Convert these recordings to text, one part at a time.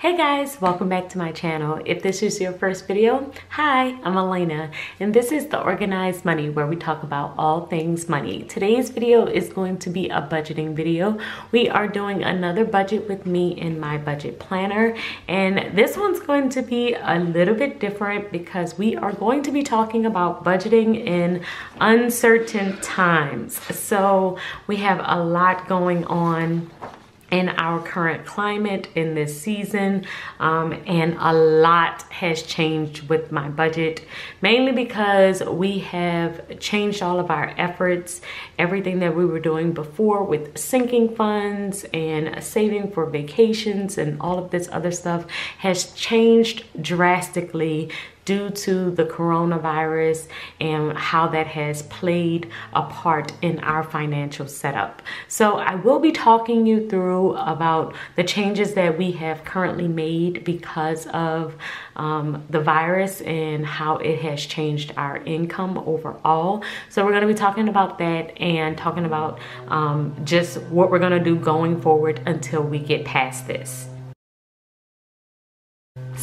Hey guys, welcome back to my channel. If this is your first video, hi, I'm Alaina, and this is The Organized Money where we talk about all things money. Today's video is going to be a budgeting video. We are doing another budget with me in my budget planner, and this one's going to be a little bit different because we are going to be talking about budgeting in uncertain times. So we have a lot going on in our current climate in this season um, and a lot has changed with my budget mainly because we have changed all of our efforts. Everything that we were doing before with sinking funds and saving for vacations and all of this other stuff has changed drastically due to the coronavirus and how that has played a part in our financial setup. So I will be talking you through about the changes that we have currently made because of um, the virus and how it has changed our income overall. So we're going to be talking about that and talking about um, just what we're going to do going forward until we get past this.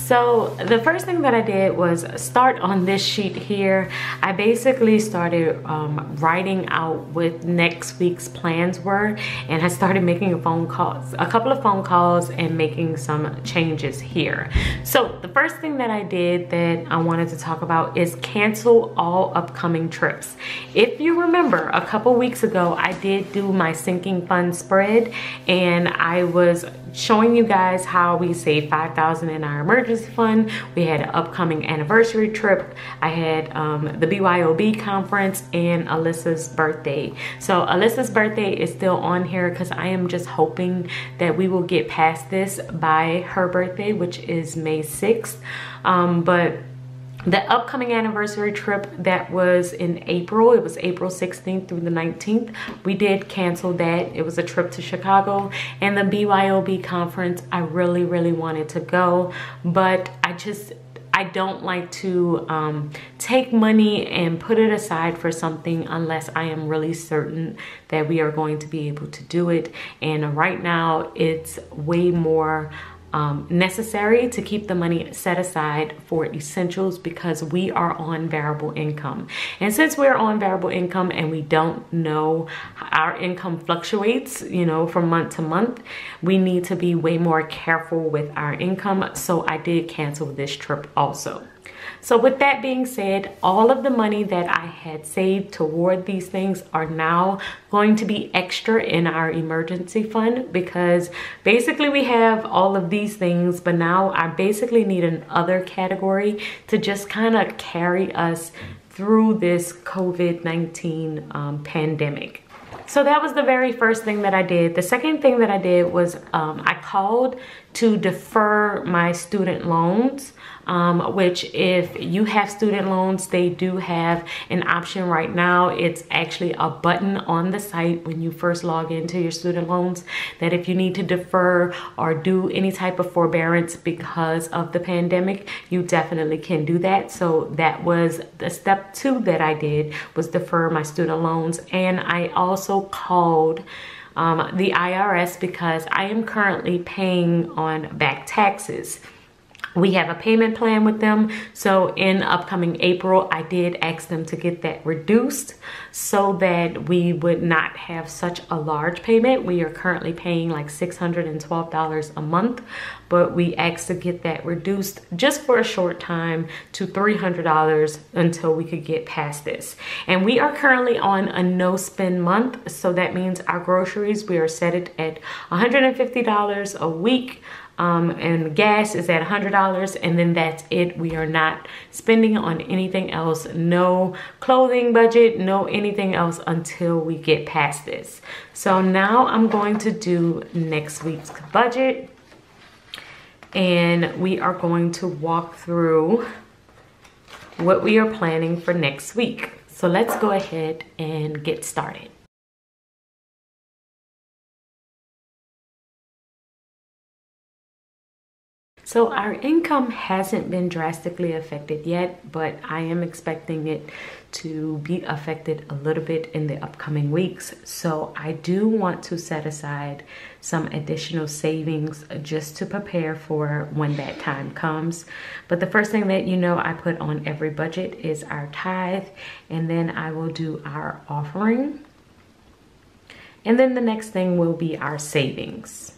So the first thing that I did was start on this sheet here. I basically started um, writing out what next week's plans were and I started making a phone calls, a couple of phone calls and making some changes here. So the first thing that I did that I wanted to talk about is cancel all upcoming trips. If you remember a couple weeks ago, I did do my sinking fund spread and I was showing you guys how we saved 5,000 in our emergency fund. We had an upcoming anniversary trip. I had um, the BYOB conference and Alyssa's birthday. So Alyssa's birthday is still on here because I am just hoping that we will get past this by her birthday, which is May 6th. Um, but the upcoming anniversary trip that was in April, it was April 16th through the 19th, we did cancel that. It was a trip to Chicago and the BYOB conference. I really, really wanted to go, but I just, I don't like to um, take money and put it aside for something unless I am really certain that we are going to be able to do it. And right now it's way more um, necessary to keep the money set aside for essentials because we are on variable income. And since we're on variable income and we don't know our income fluctuates, you know, from month to month, we need to be way more careful with our income. So I did cancel this trip also. So with that being said, all of the money that I had saved toward these things are now going to be extra in our emergency fund because basically we have all of these things, but now I basically need an other category to just kind of carry us through this COVID-19 um, pandemic. So that was the very first thing that I did. The second thing that I did was um, I called to defer my student loans um, which if you have student loans, they do have an option right now. It's actually a button on the site when you first log into your student loans that if you need to defer or do any type of forbearance because of the pandemic, you definitely can do that. So that was the step two that I did was defer my student loans. And I also called um, the IRS because I am currently paying on back taxes we have a payment plan with them. So in upcoming april i did ask them to get that reduced so that we would not have such a large payment. We are currently paying like $612 a month but we asked to get that reduced just for a short time to $300 until we could get past this. And we are currently on a no spend month so that means our groceries we are set it at $150 a week um, and gas is at $100 and then that's it. We are not spending on anything else. No clothing budget, no anything else until we get past this. So now I'm going to do next week's budget and we are going to walk through what we are planning for next week. So let's go ahead and get started. So our income hasn't been drastically affected yet, but I am expecting it to be affected a little bit in the upcoming weeks. So I do want to set aside some additional savings just to prepare for when that time comes. But the first thing that you know I put on every budget is our tithe, and then I will do our offering. And then the next thing will be our savings.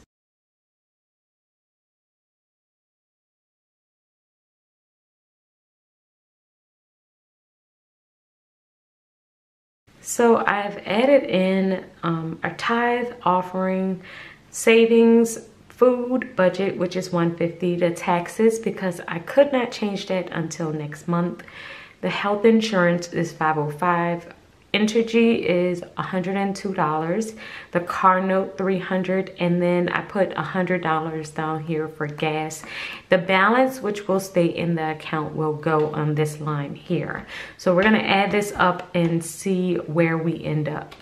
So I've added in um, a tithe offering, savings, food budget, which is 150, the taxes, because I could not change that until next month. The health insurance is 505 Entergy is $102. The car note 300 and then I put $100 down here for gas. The balance which will stay in the account will go on this line here. So we're going to add this up and see where we end up.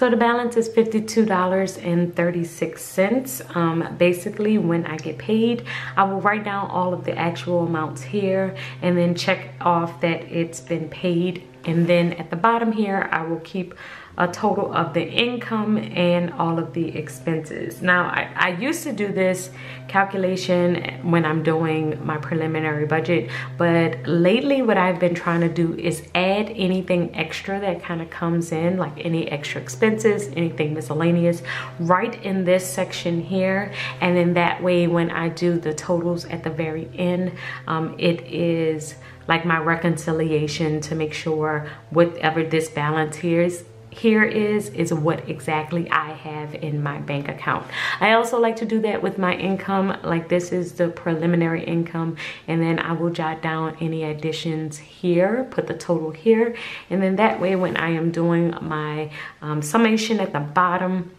So the balance is $52.36. Um, basically, when I get paid, I will write down all of the actual amounts here and then check off that it's been paid. And then at the bottom here, I will keep a total of the income and all of the expenses. Now, I, I used to do this calculation when I'm doing my preliminary budget, but lately what I've been trying to do is add anything extra that kind of comes in, like any extra expenses, anything miscellaneous, right in this section here. And then that way, when I do the totals at the very end, um, it is like my reconciliation to make sure whatever this balance here is here is is what exactly I have in my bank account. I also like to do that with my income like this is the preliminary income and then I will jot down any additions here put the total here and then that way when I am doing my um, summation at the bottom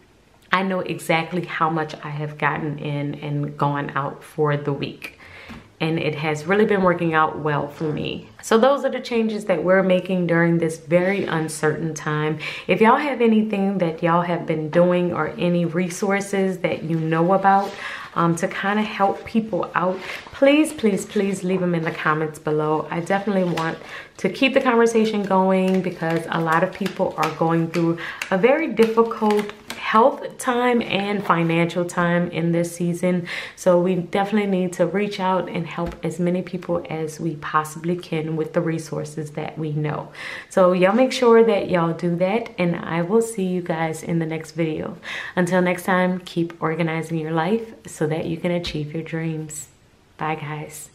I know exactly how much I have gotten in and gone out for the week and it has really been working out well for me. So those are the changes that we're making during this very uncertain time. If y'all have anything that y'all have been doing or any resources that you know about um, to kind of help people out, please, please, please leave them in the comments below. I definitely want to keep the conversation going because a lot of people are going through a very difficult health time and financial time in this season. So we definitely need to reach out and help as many people as we possibly can with the resources that we know. So y'all make sure that y'all do that and I will see you guys in the next video. Until next time, keep organizing your life so that you can achieve your dreams. Bye guys.